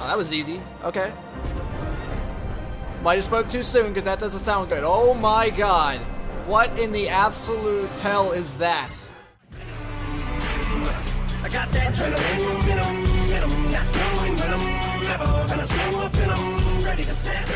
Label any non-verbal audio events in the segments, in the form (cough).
Oh, that was easy. Okay. Might have spoke too soon because that doesn't sound good. Oh my god. What in the absolute hell is that? I got that adrenaline momentum, momentum, not knowing when I'm never gonna slow up and I'm ready to snap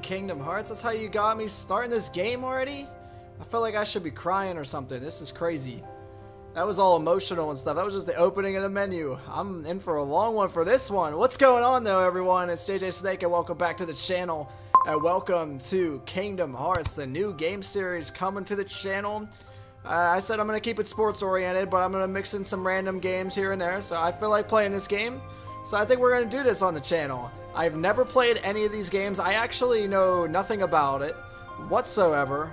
Kingdom Hearts, that's how you got me starting this game already? I feel like I should be crying or something. This is crazy. That was all emotional and stuff. That was just the opening of the menu. I'm in for a long one for this one. What's going on though, everyone? It's JJ Snake and welcome back to the channel. And welcome to Kingdom Hearts, the new game series coming to the channel. Uh, I said I'm going to keep it sports oriented, but I'm going to mix in some random games here and there. So I feel like playing this game. So I think we're going to do this on the channel. I've never played any of these games. I actually know nothing about it whatsoever.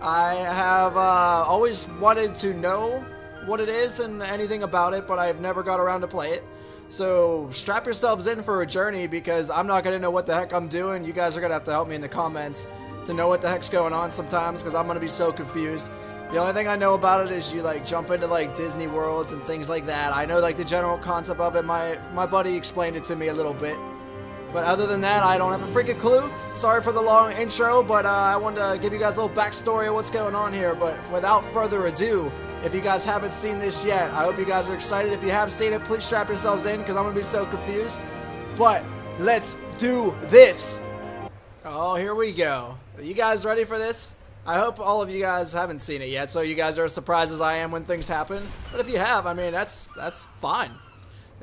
I have uh, always wanted to know what it is and anything about it, but I've never got around to play it. So strap yourselves in for a journey because I'm not going to know what the heck I'm doing. You guys are going to have to help me in the comments to know what the heck's going on sometimes because I'm going to be so confused. The only thing I know about it is you like jump into like Disney worlds and things like that. I know like the general concept of it. My my buddy explained it to me a little bit. But other than that, I don't have a freaking clue. Sorry for the long intro, but uh, I wanted to give you guys a little backstory of what's going on here. But without further ado, if you guys haven't seen this yet, I hope you guys are excited. If you have seen it, please strap yourselves in because I'm going to be so confused. But let's do this. Oh, here we go. Are you guys ready for this? I hope all of you guys haven't seen it yet, so you guys are as surprised as I am when things happen. But if you have, I mean, that's that's fine.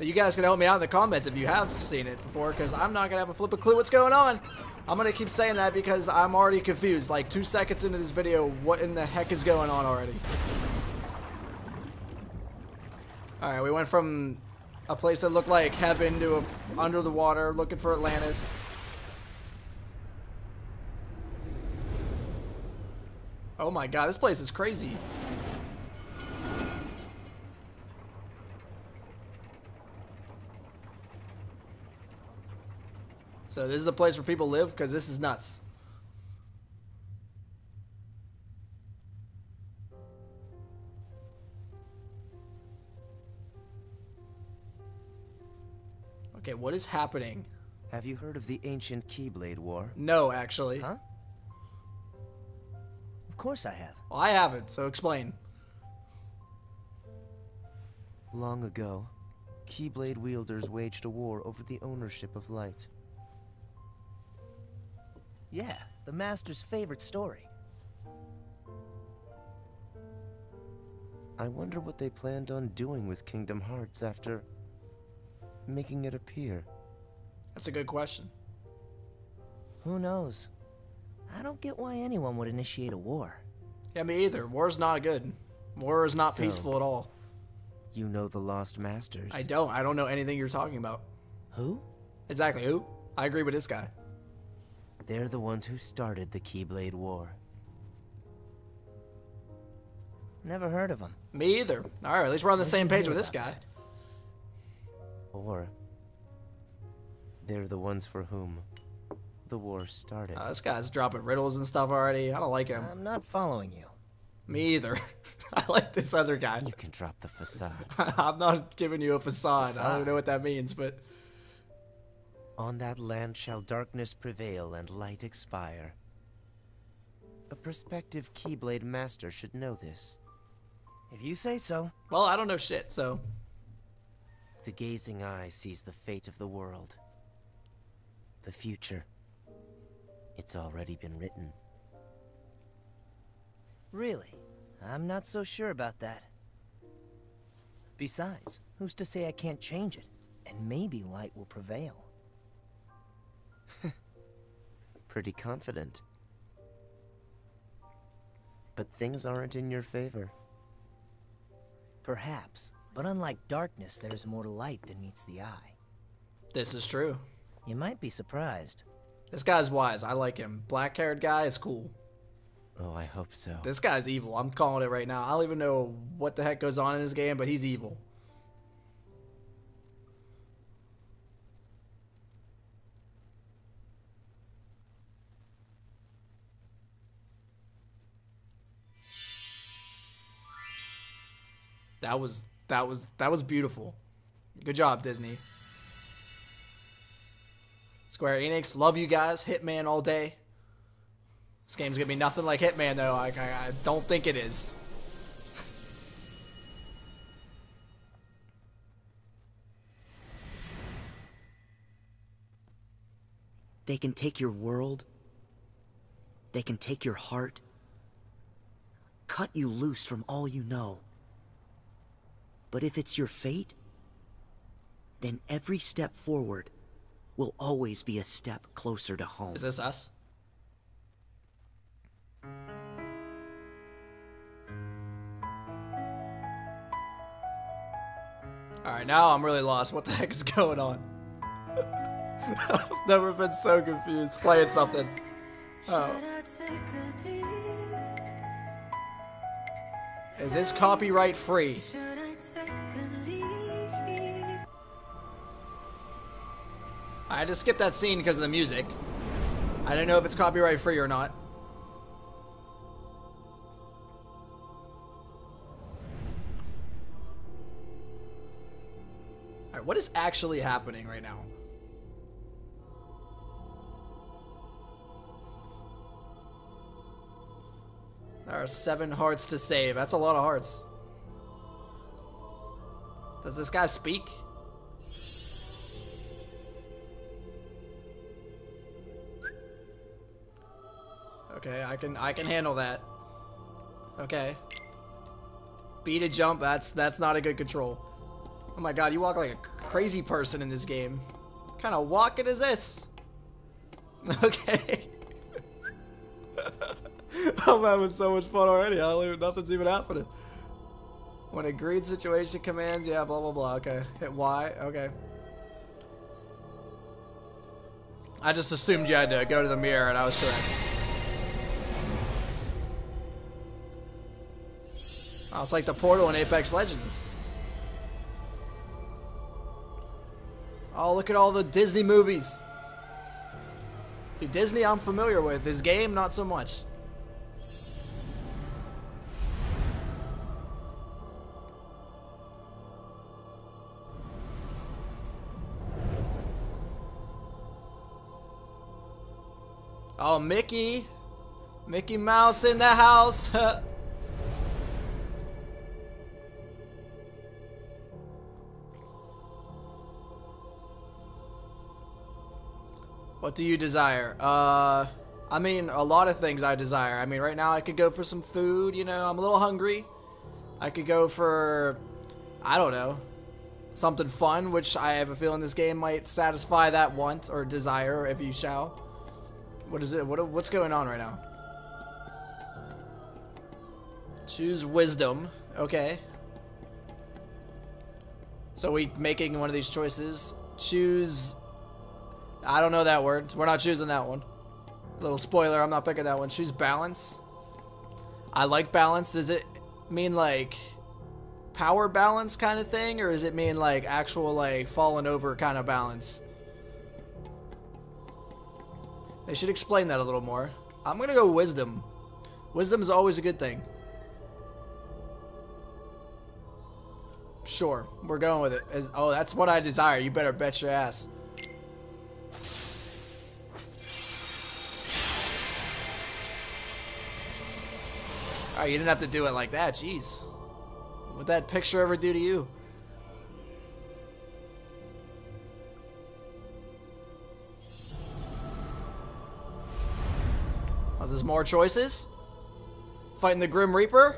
You guys can help me out in the comments if you have seen it before, because I'm not going to have a flip a clue what's going on. I'm going to keep saying that because I'm already confused. Like, two seconds into this video, what in the heck is going on already? Alright, we went from a place that looked like heaven to a, under the water, looking for Atlantis. Oh my god, this place is crazy. So this is a place where people live? Because this is nuts. Okay, what is happening? Have you heard of the ancient Keyblade War? No, actually. Huh? Of course I have. Well, I haven't, so explain. Long ago, Keyblade wielders waged a war over the ownership of light. Yeah, the Master's favorite story. I wonder what they planned on doing with Kingdom Hearts after making it appear. That's a good question. Who knows? I don't get why anyone would initiate a war. Yeah, me either. War's not good. War is not So- peaceful at all. You know the Lost Masters. I don't. I don't know anything you're talking about. Who? Exactly who? I agree with this guy. They're the ones who started the Keyblade War. Never heard of them. Me either. Alright, at least we're on the same page with this about guy. Or they're the ones for whom the war started. Uh, this guy's dropping riddles and stuff already. I don't like him. I'm not following you. Me either. (laughs) I like this other guy. you can drop the facade. (laughs) I'm not giving you a facade. I don't know what that means, but On that land shall darkness prevail and light expire. A prospective Keyblade master should know this. If you say so. well, I don't know shit. So The gazing eye sees the fate of the world. The future. It's already been written. Really? I'm not so sure about that. Besides, who's to say I can't change it? And maybe light will prevail. (laughs) Pretty confident. But things aren't in your favor. Perhaps. But unlike darkness, there is more light than meets the eye. this is true. You might be surprised. This guy's wise. I like him. Black haired guy is cool. Oh, I hope so. This guy's evil. I'm calling it right now. I don't even know what the heck goes on in this game, but he's evil. That was that was that was beautiful. Good job, Disney. Square Enix, love you guys. Hitman all day. This game's gonna be nothing like Hitman, though. I, I, I don't think it is. They can take your world. They can take your heart. Cut you loose from all you know. But if it's your fate, then every step forward will always be a step closer to home. Is this us? Alright, now I'm really lost. What the heck is (laughs) going on? I've (laughs) never been so confused playing something. Oh. Is this copyright free? I just skipped that scene because of the music. I don't know if it's copyright free or not. Alright, what is actually happening right now? There are seven hearts to save. That's a lot of hearts. Does this guy speak? Okay, I can I can handle that. Okay. Beat a jump, that's that's not a good control. Oh my god, you walk like a crazy person in this game. What kind of walking is this? (laughs) Okay. (laughs) I'm having so much fun already. I don't even, nothing's even happening. When agreed situation commands, yeah, blah blah blah. Okay, hit Y. Okay. I just assumed you had to go to the mirror, and I was correct. It's like the portal in Apex Legends. Oh, look at all the Disney movies. See, Disney I'm familiar with. This game, not so much. Oh, Mickey. Mickey Mouse in the house. (laughs) What do you desire? Uh, I mean, a lot of things I desire. I mean, right now I could go for some food, you know, I'm a little hungry. I could go for, I don't know, something fun, which I have a feeling this game might satisfy that want or desire, if you shall. What is it? What, what's going on right now? Choose wisdom. Okay. So we making one of these choices. Choose I don't know that word. We're not choosing that one. Little spoiler, I'm not picking that one. Choose balance. I like balance. Does it mean like power balance kind of thing? Or does it mean like actual like falling over kind of balance? They should explain that a little more. I'm gonna go wisdom. Wisdom is always a good thing. Sure, we're going with it. As, oh, that's what I desire. You better bet your ass. Alright, you didn't have to do it like that, jeez. What'd that picture ever do to you? Was this more choices? Fighting the Grim Reaper?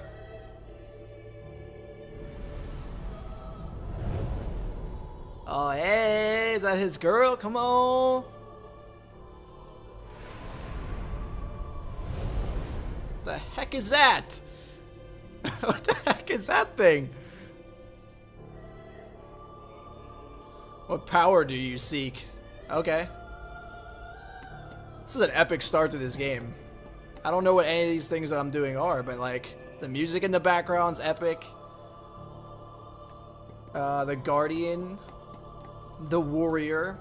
Oh, hey, is that his girl? Come on. The heck is that? (laughs) what the heck is that thing? What power do you seek? Okay. This is an epic start to this game. I don't know what any of these things that I'm doing are, but like the music in the background's epic. Uh, the Guardian, the Warrior,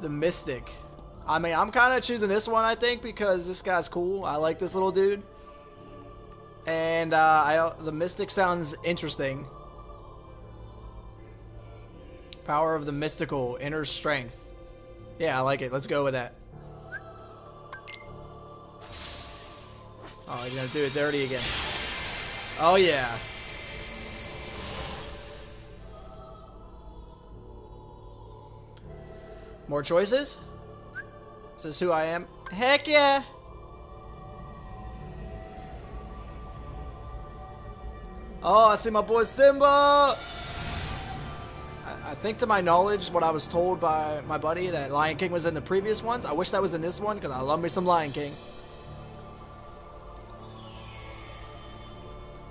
the Mystic. I mean, I'm kind of choosing this one, I think, because this guy's cool. I like this little dude. And uh, I, the Mystic sounds interesting. Power of the mystical, inner strength. Yeah, I like it. Let's go with that. Oh, he's gonna do it dirty again. Oh yeah. More choices? Is who I am? Heck yeah! Oh, I see my boy Simba! I, I think to my knowledge, what I was told by my buddy that Lion King was in the previous ones. I wish that was in this one, because I love me some Lion King.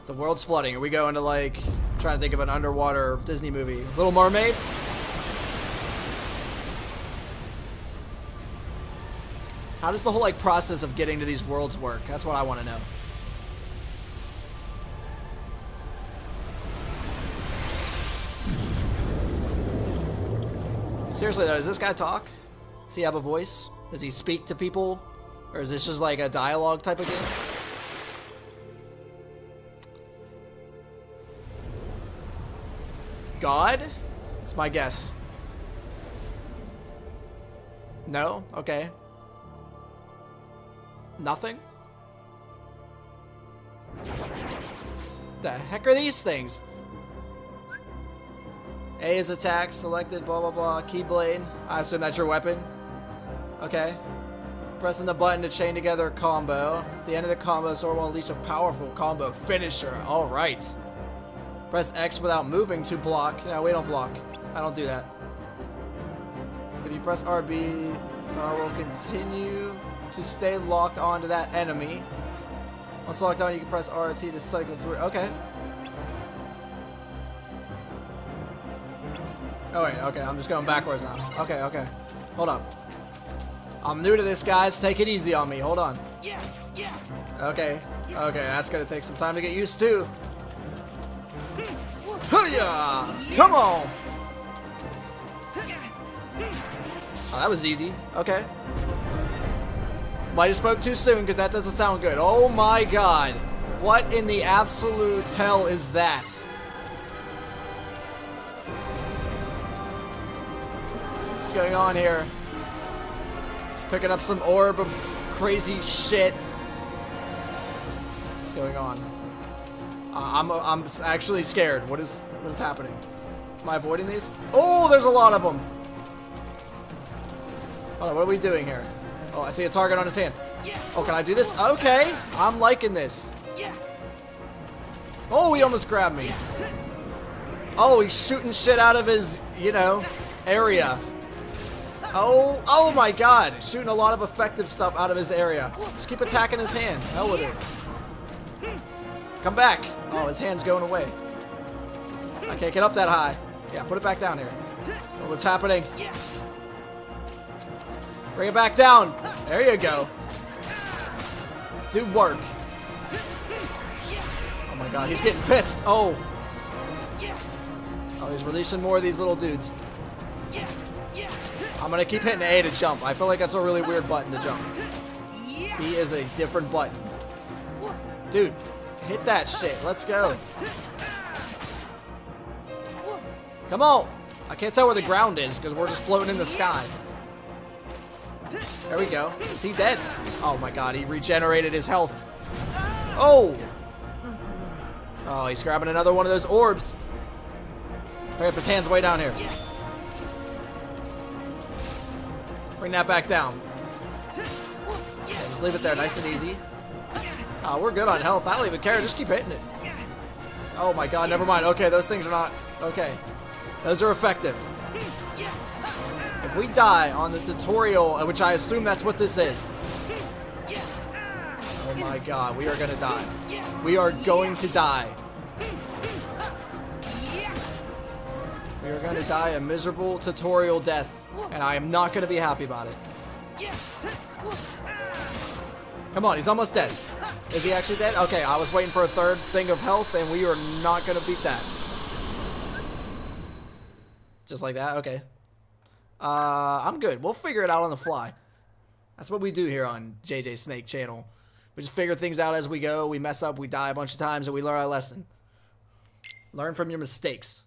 The world's flooding. Are we going to like trying to think of an underwater Disney movie? Little Mermaid? How does the whole like process of getting to these worlds work? That's what I want to know. Seriously though, does this guy talk? Does he have a voice? Does he speak to people? Or is this just like a dialogue type of game? God? It's my guess. No? Okay. Nothing? The heck are these things? A is attack, selected, blah blah blah, keyblade. I assume that's your weapon. Okay. Pressing the button to chain together a combo. At the end of the combo, Sora will unleash a powerful combo finisher. Alright. Press X without moving to block. No, we don't block. I don't do that. If you press RB, Sora will continue to stay locked onto that enemy. Once locked on, you can press RT to cycle through. Okay. Oh wait, okay, I'm just going backwards now. Okay, okay. Hold up. I'm new to this, guys. Take it easy on me. Hold on. Yeah, yeah. Okay, okay, that's gonna take some time to get used to. Hmm. Hoo-yah! Come on! (laughs) Oh, that was easy. Okay. Might have spoke too soon because that doesn't sound good. Oh my god. What in the absolute hell is that? What's going on here? It's picking up some orb of crazy shit. What's going on? Uh, I'm, I'm actually scared. What is, what is happening? Am I avoiding these? Oh, there's a lot of them. Hold on, what are we doing here? Oh, I see a target on his hand. Oh, can I do this? Okay, I'm liking this. Oh, he almost grabbed me. Oh, he's shooting shit out of his, you know, area. Oh, oh my god. Shooting a lot of effective stuff out of his area. Just keep attacking his hand. Hell with it. Come back. Oh, his hand's going away. I can't get up that high. Yeah, put it back down here. What's happening? Bring it back down. There you go. Do work. Oh my god, he's getting pissed. Oh. Oh, he's releasing more of these little dudes. I'm gonna keep hitting A to jump. I feel like that's a really weird button to jump. B is a different button. Dude, hit that shit. Let's go. Come on. I can't tell where the ground is because we're just floating in the sky. There we go. Is he dead? Oh my god, he regenerated his health. Oh! Oh, he's grabbing another one of those orbs. Hurry up, his hand's way down here. Bring that back down. Yeah, just leave it there, nice and easy. Oh, we're good on health. I don't even care. Just keep hitting it. Oh my god, never mind. Okay, those things are not... Okay. Those are effective. If we die on the tutorial, uh, which I assume that's what this is. Oh my god, we are gonna die. We are going to die. We are gonna die a miserable tutorial death, and I am not gonna be happy about it. Come on, he's almost dead. Is he actually dead? Okay, I was waiting for a third thing of health, and we are not gonna beat that. Just like that? Okay. Uh, I'm good. We'll figure it out on the fly. That's what we do here on JJ Snake Channel. We just figure things out as we go. We mess up, we die a bunch of times, and we learn our lesson. Learn from your mistakes.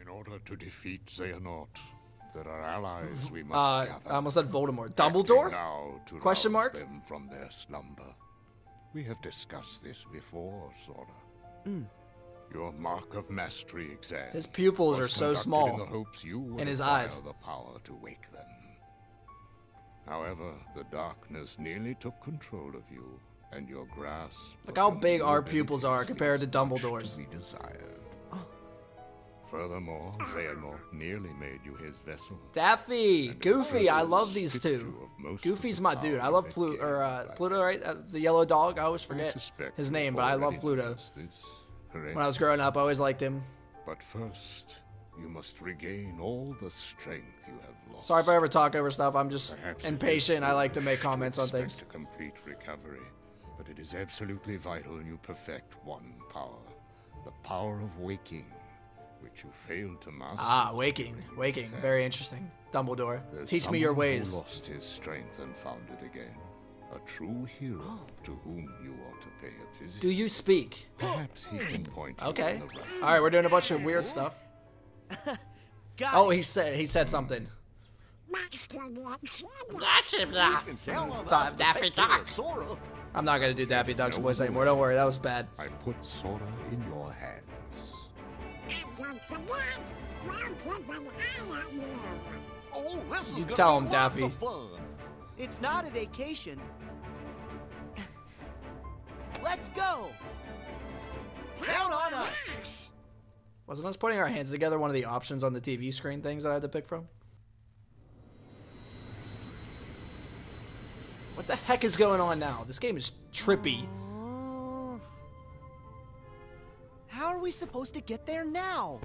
In order to defeat Xehanort, there are allies we must Uh, gather. I almost said Voldemort. Dumbledore? Now to Question mark? them from their slumber. We have discussed this before, Sora. Your mark of mastery exam. His pupils are so small. In the hopes you in his eyes. the power to wake them. However, the darkness nearly took control of you, and your grasp. Look how big our pupils are compared to Dumbledore's. To. Furthermore, Xehanort nearly made you his vessel. Daffy, And Goofy, I love these two. you of most of Goofy's my dude. I love Pluto, or uh. Pluto, right? Uh, the yellow dog. I always forget his name, but I love Pluto. Correct? When I was growing up, I always liked him. But first, you must regain all the strength you have lost. Sorry if I ever talk over stuff. I'm just Perhaps impatient. I like to make comments on things. A complete recovery, but it is absolutely vital you perfect one power, the power of waking, which you failed to master. Ah, waking, waking. Very interesting. Dumbledore, There's teach me your someone who ways. lost his strength and found it again. A true hero oh. to whom you ought to pay a visit. Do you speak? Perhaps he can point Okay. in the right All right, we're doing a bunch of weird stuff. (laughs) Got Oh, he said he said something. Daffy Duck. I'm not gonna do Daffy Duck's voice anymore. Don't worry, that was bad. I put Sora in your hands. Oh, this is You tell him, Daffy. Of fun. It's not a vacation. Let's go! Count on us. Wasn't us putting our hands together one of the options on the TV screen things that I had to pick from? What the heck is going on now? This game is trippy. Uh, how are we supposed to get there now?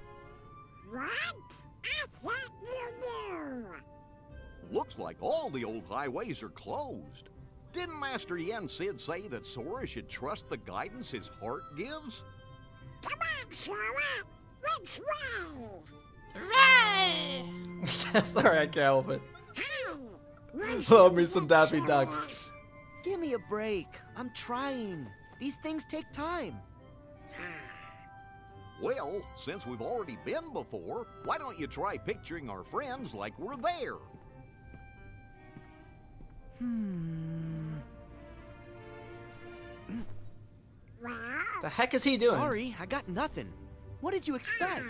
Looks like all the old highways are closed. Didn't Master Yen Sid say that Sora should trust the guidance his heart gives? Come on, Sora, let's ride. (laughs) I can't help it. (laughs) Love me some Daffy Duck. Give me a break. I'm trying. These things take time. Well, since we've already been before, why don't you try picturing our friends like we're there? Hmm. The heck is he doing? Sorry, I got nothing. What did you expect?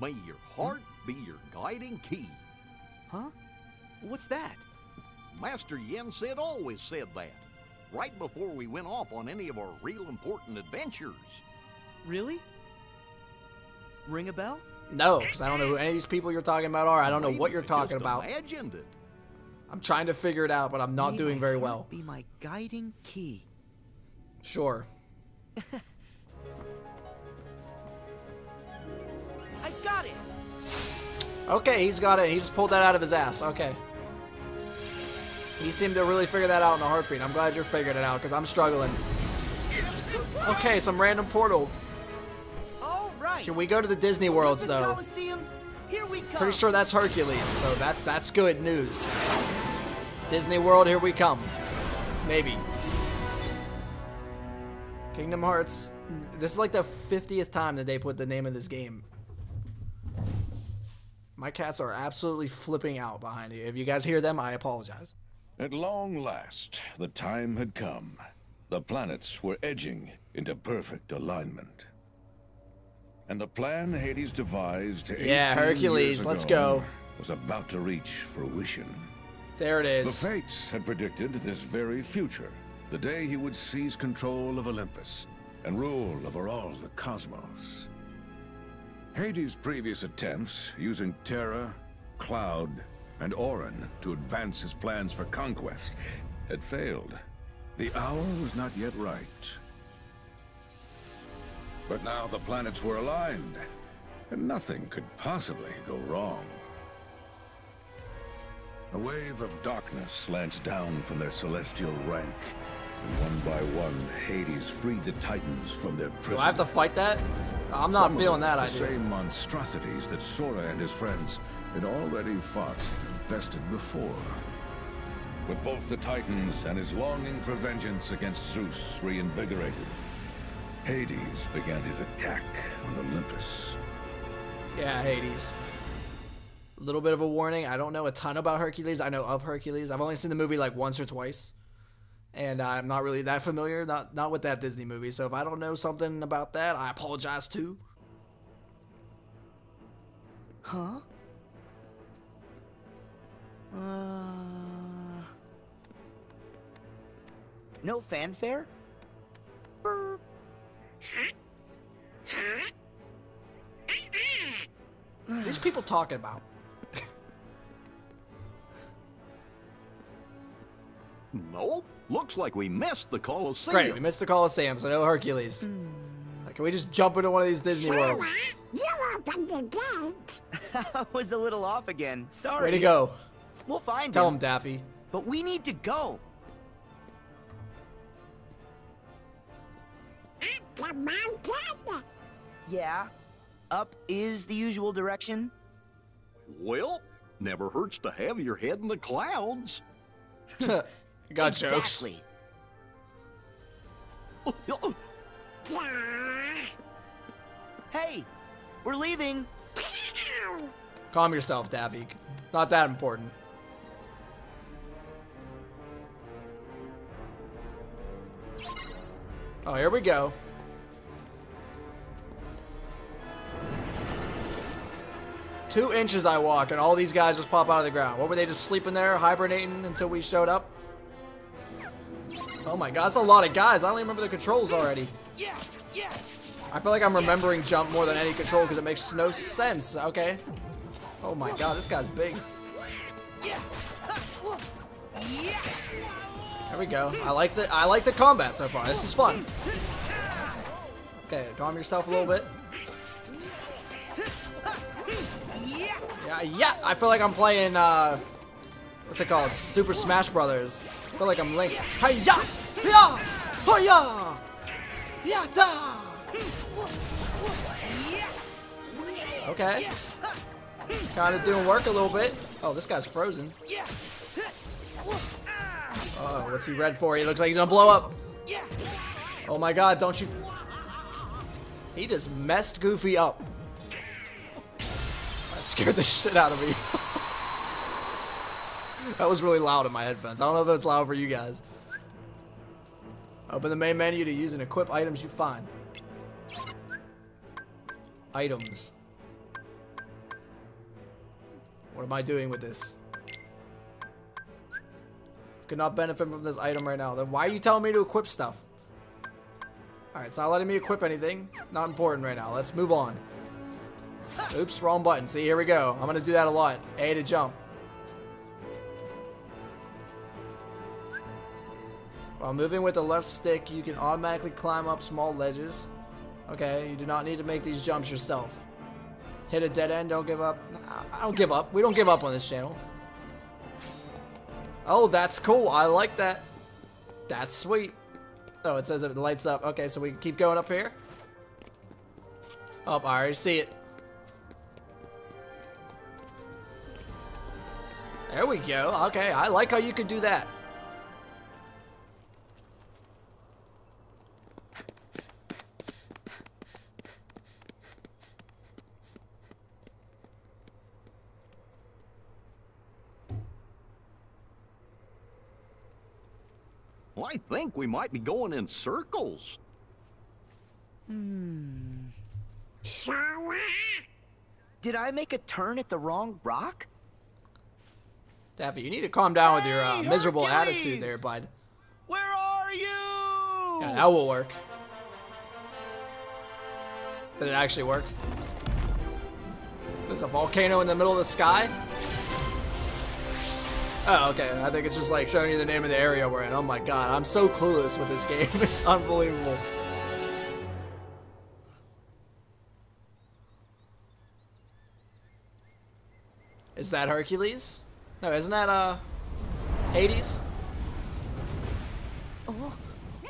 May your heart be your guiding key. Huh? What's that? Master Yen Sid always said that, right before we went off on any of our real important adventures. Really? Ring a bell? No, because I don't know who any of these people you're talking about are. I don't know what you're talking about. Imagined it. I'm trying to figure it out, but I'm not May doing very well. Be my guiding key. Sure. (laughs) I got it. Okay, he's got it. He just pulled that out of his ass. Okay. He seemed to really figure that out in a heartbeat. I'm glad you're figuring it out because I'm struggling. Okay, some random portal. All right. Can we go to the Disney worlds though? Coliseum, here we come. Pretty sure that's Hercules, so that's that's good news. Disney World, here we come. Maybe. Kingdom Hearts. This is like the 50th time that they put the name of this game. My cats are absolutely flipping out behind you. If you guys hear them, I apologize. At long last, the time had come. The planets were edging into perfect alignment. And the plan Hades devised Yeah, 18 Hercules, let's go. was about to reach fruition. There it The fates had predicted this very future, the day he would seize control of Olympus and rule over all the cosmos. Hades' previous attempts, using Terra, Cloud, and Auron to advance his plans for conquest, had failed. The hour was not yet right. But now the planets were aligned, and nothing could possibly go wrong. A wave of darkness slants down from their celestial rank. And one by one, Hades freed the Titans from their prison. Do. I have to fight that? I'm not Some feeling that the same monstrosities that Sora and his friends had already fought and bested before. With both the Titans and his longing for vengeance against Zeus reinvigorated, Hades began his attack on Olympus. Yeah, Hades. A little bit of a warning. I don't know a ton about Hercules. I know of Hercules. I've only seen the movie like once or twice, and I'm not really that familiar. Not not with that Disney movie. So if I don't know something about that, I apologize too. Huh? Uh. No fanfare? (laughs) These people talking about. Nope. Looks like we missed the Colosseum. Great, we missed the Colosseum, so no Hercules. Like, Can we just jump into one of these Disney worlds? You opened the gate. (laughs) I was a little off again. Sorry. Way to go. We'll find him. Tell him. him, Daffy. But we need to go. Up The mountain. Yeah. Up is the usual direction. Well, never hurts to have your head in the clouds. (laughs) Got jokes. Hey, we're leaving. Calm yourself, Daffy. Not that important. Oh, here we go. Two inches I walk, and all these guys just pop out of the ground. What were they just sleeping there, hibernating until we showed up? Oh my god, that's a lot of guys. I don't even remember the controls already. Yeah, yeah. I feel like I'm remembering jump more than any control because it makes no sense. Okay. Oh my god, this guy's big. There we go. I like the I like the combat so far. This is fun. Okay, calm yourself a little bit. Yeah, yeah. I feel like I'm playing uh, what's it called? Super Smash Brothers. Feel like I'm Link. Hey ya, ya, ya, ya, da. Okay. Kind of doing work a little bit. Oh, this guy's frozen. Oh, what's he red for? He looks like he's gonna blow up. Oh my god, don't you... He just messed Goofy up. (laughs) That scared the shit out of me. (laughs) that was really loud in my headphones. I don't know if it's loud for you guys. Open the main menu to use and equip items you find. Items. What am I doing with this? Could not benefit from this item right now. Then why are you telling me to equip stuff? Alright, it's not letting me equip anything. Not important right now. Let's move on. Oops, wrong button. See, here we go. I'm gonna do that a lot. A to jump. While moving with the left stick, you can automatically climb up small ledges. Okay, you do not need to make these jumps yourself. Hit a dead end, don't give up. I don't give up. We don't give up on this channel. Oh, that's cool. I like that. That's sweet. Oh, it says it lights up. Okay, so we can keep going up here. Oh, I already see it. There we go. Okay, I like how you could do that. I think we might be going in circles. Hmm. Did I make a turn at the wrong rock? Daffy, you need to calm down with your uh, miserable Hercules! attitude there, bud. Where are you? Yeah, that will work. Did it actually work? There's a volcano in the middle of the sky? Oh, okay. I think it's just like showing you the name of the area we're in. Oh my god, I'm so clueless with this game. (laughs) It's unbelievable. Is that Hercules? No, isn't that uh Hades?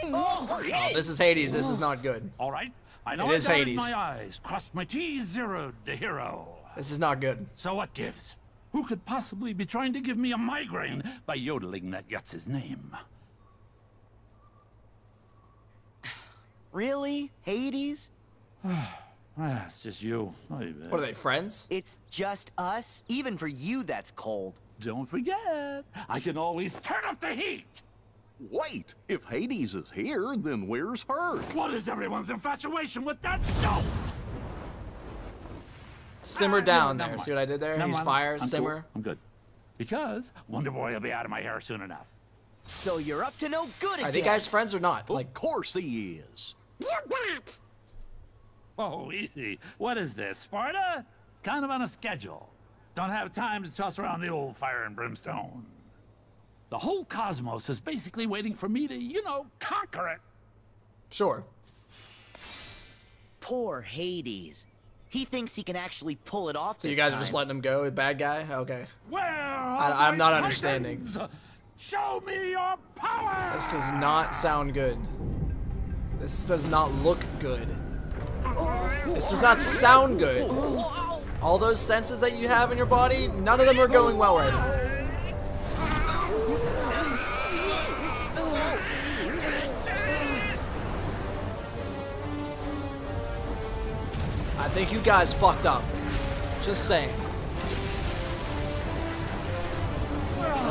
Oh, this is Hades. This is not good. All right. I know it is I Hades. my eyes, crossed my T's, zeroed the hero. This is not good. So what gives? Who could possibly be trying to give me a migraine by yodeling that Yutz's name? (sighs) Really? Hades? (sighs) Ah, it's just you. What are they, friends? It's just us? Even for you, that's cold. Don't forget, I can always turn up the heat. Wait, if Hades is here, then where's her? What is everyone's infatuation with that stone? Simmer Ah, down never there. mind. See what I did there? Never He's mind. fire, I'm cool. simmer. I'm good. Because Wonder Boy will be out of my hair soon enough. So you're up to no good again. Are they guys friends or not? Like, Of course he is. You bet. Oh, easy. What is this, Sparta? Kind of on a schedule. Don't have time to toss around the old fire and brimstone. The whole cosmos is basically waiting for me to, you know, conquer it. sure. Poor Hades. He thinks he can actually pull it off So you this guys are just letting him go, bad guy? Okay. Where I- I'm not understanding. Show me your power! This does not sound good. This does not look good. This does not sound good. All those senses that you have in your body, none of them are going well right now. Think you guys fucked up. Just saying.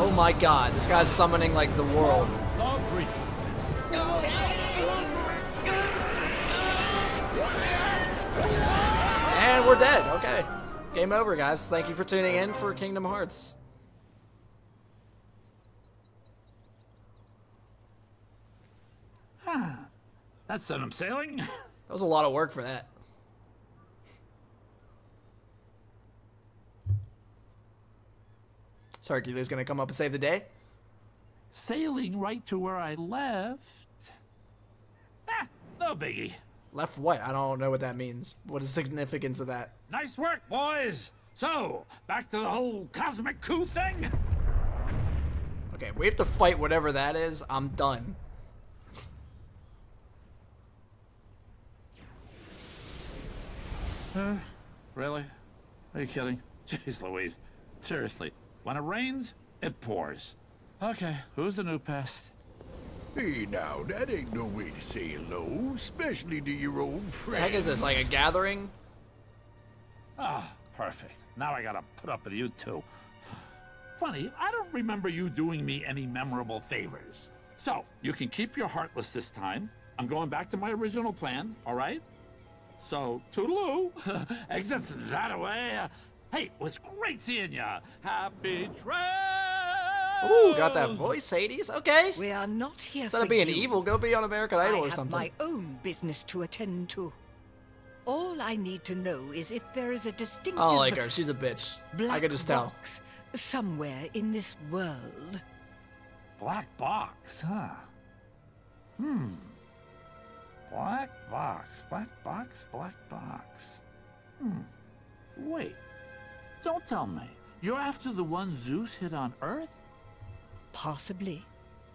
Oh my god, this guy's summoning like the world. And we're dead. Okay. Game over, guys. Thank you for tuning in for Kingdom Hearts. Ah, that's sent him sailing. (laughs) That was a lot of work for that. Is Hercules gonna come up and save the day? Sailing right to where I left. Ah, no biggie. Left what? I don't know what that means. What is the significance of that? Nice work, boys. So, back to the whole cosmic coup thing. Okay, we have to fight whatever that is. I'm done. Really? Are you kidding? (laughs) Jeez Louise. Seriously, when it rains, it pours. Okay, who's the new pest? Hey, now, that ain't no way to say hello, especially to your old friend. The friend. heck is this? Like a gathering? Ah, perfect. Now I gotta put up with you too. Funny, I don't remember you doing me any memorable favors. So, you can keep your heartless this time. I'm going back to my original plan, all right? So, toodaloo. (laughs) Exits that away. Hey, it was great seeing ya. Happy trails! Ooh, got that voice, Hades. Okay. We are not here Instead for of being you. evil, go be on American I Idol or have my own business to attend to. All I need to know is if there is a distinctive I don't like her. She's a bitch. black I could just tell. box somewhere in this world. Black box, huh? Hmm. Black box, black box, black box. Hmm. Wait. Don't tell me. You're after the one Zeus hit on Earth? Possibly.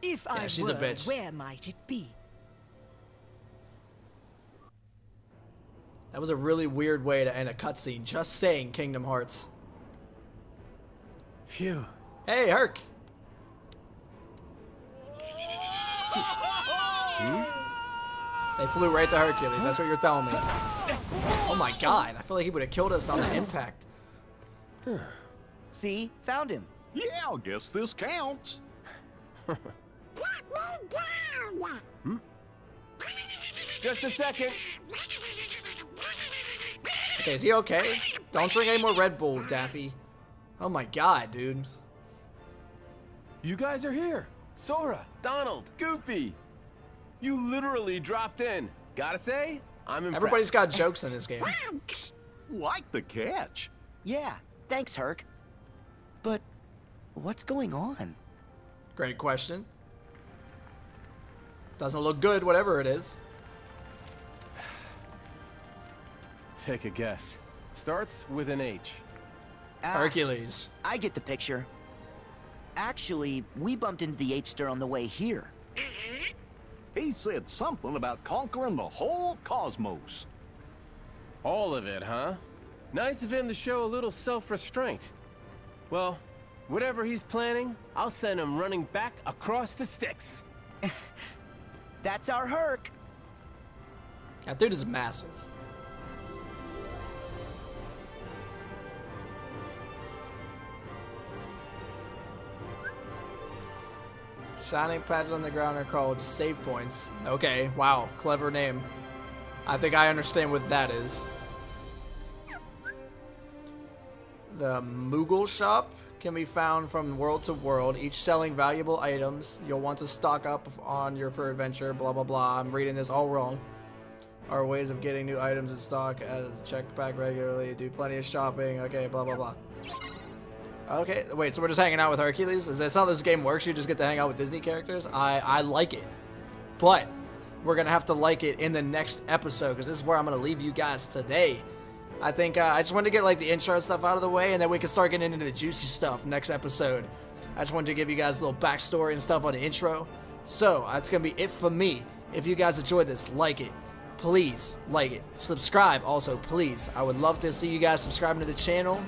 If Yeah, I she's a were, bitch. where might it be? That was a really weird way to end a cutscene. Just saying, Kingdom Hearts. Phew. Hey, Herc. Hmm? They flew right to Hercules. That's what you're telling me. Oh my god. I feel like he would have killed us on the impact. See? Found him. Yeah, I guess this counts. Put me down. Just a second. Okay, is he okay? Don't drink any more Red Bull, Daffy. Oh my god, dude. You guys are here. Sora, Donald, Goofy. You literally dropped in. Gotta say, I'm impressed. Everybody's got jokes in this game. Like the catch. Yeah, thanks, Herc. But what's going on? Great question. Doesn't look good, whatever it is. (sighs) Take a guess. Starts with an H. Ah, Hercules. I get the picture. actually, we bumped into the H-Star on the way here. He said something about conquering the whole cosmos. All of it, huh? Nice of him to show a little self-restraint. Well, whatever he's planning, I'll send him running back across the Styx. (laughs) That's our Herc. That dude is massive. Shining pads on the ground are called save points. Okay, wow, clever name. I think I understand what that is. The Moogle shop can be found from world to world, each selling valuable items. You'll want to stock up on your for adventure, blah blah blah. I'm reading this all wrong. Are ways of getting new items in stock as check back regularly, do plenty of shopping, okay, blah blah blah. Okay, wait, so we're just hanging out with Hercules? Is that how this game works? You just get to hang out with Disney characters? I, I like it. But, we're going to have to like it in the next episode, because this is where I'm going to leave you guys today. I think, uh, I just wanted to get, like, the intro stuff out of the way, and then we can start getting into the juicy stuff next episode. I just wanted to give you guys a little backstory and stuff on the intro. So, that's going to be it for me. If you guys enjoyed this, like it. Please, like it. Subscribe also, please. I would love to see you guys subscribing to the channel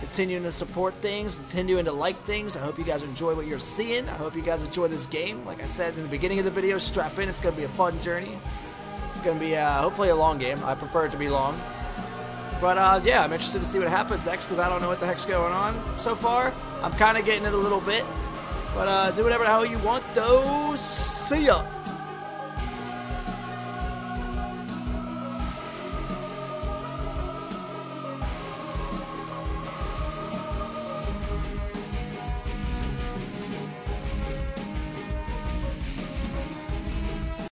continuing to support things, continuing to like things. I hope you guys enjoy what you're seeing. I hope you guys enjoy this game. Like I said in the beginning of the video, strap in. It's to be a fun journey. It's going to be uh, hopefully a long game. I prefer it to be long. But uh, yeah, I'm interested to see what happens next because I don't know what the heck's going on so far. I'm kind of getting it a little bit. But uh, do whatever the hell you want, though. See ya.